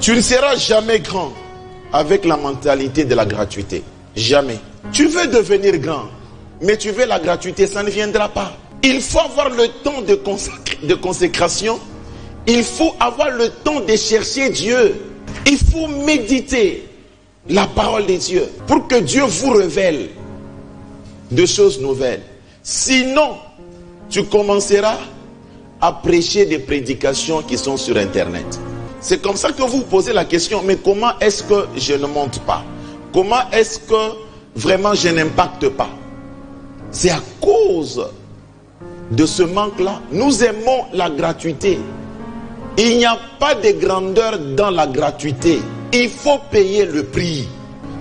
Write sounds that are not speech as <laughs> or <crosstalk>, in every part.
Tu ne seras jamais grand avec la mentalité de la gratuité. Jamais. Tu veux devenir grand, mais tu veux la gratuité, ça ne viendra pas. Il faut avoir le temps de, consécration. Il faut avoir le temps de chercher Dieu. Il faut méditer la parole de Dieu pour que Dieu vous révèle de choses nouvelles. Sinon, tu commenceras à prêcher des prédications qui sont sur Internet. C'est comme ça que vous vous posez la question, mais comment est-ce que je ne monte pas? Comment est-ce que vraiment je n'impacte pas? C'est à cause de ce manque-là. Nous aimons la gratuité. Il n'y a pas de grandeur dans la gratuité. Il faut payer le prix.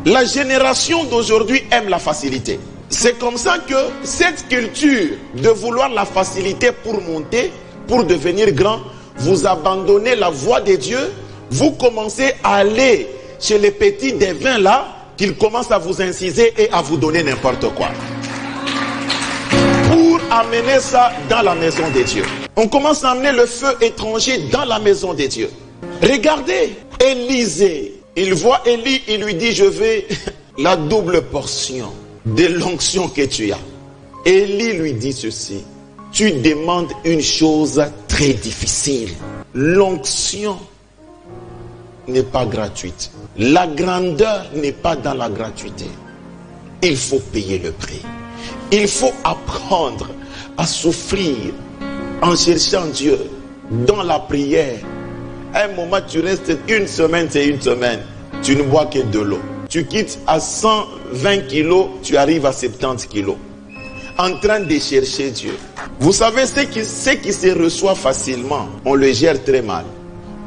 La génération d'aujourd'hui aime la facilité. C'est comme ça que cette culture de vouloir la facilité pour monter, pour devenir grand, vous abandonnez la voie de Dieu, vous commencez à aller chez les petits des vins là, qu'ils commencent à vous inciser et à vous donner n'importe quoi. Pour amener ça dans la maison de Dieu. On commence à amener le feu étranger dans la maison de Dieu. Regardez, Élisée, il voit Élie, il lui dit, je vais <laughs> la double portion de l'onction que tu as. Élie lui dit ceci, tu demandes une chose très difficile. L'onction n'est pas gratuite. La grandeur n'est pas dans la gratuité. Il faut payer le prix. Il faut apprendre à souffrir en cherchant Dieu dans la prière. Un moment, tu restes une semaine, c'est une semaine. Tu ne bois que de l'eau. Tu quittes à 120 kilos, tu arrives à 70 kilos. En train de chercher Dieu. Vous savez, ce qui, qui se reçoit facilement, on le gère très mal.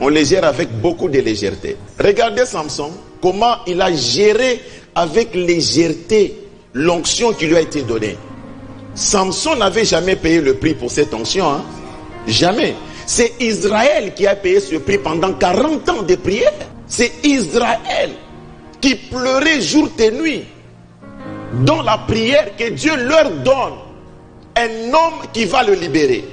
On le gère avec beaucoup de légèreté. Regardez Samson, comment il a géré avec légèreté l'onction qui lui a été donnée. Samson n'avait jamais payé le prix pour cette onction. Hein? Jamais. C'est Israël qui a payé ce prix pendant 40 ans de prière. C'est Israël qui pleurait jour et nuit dans la prière que Dieu leur donne un homme qui va le libérer.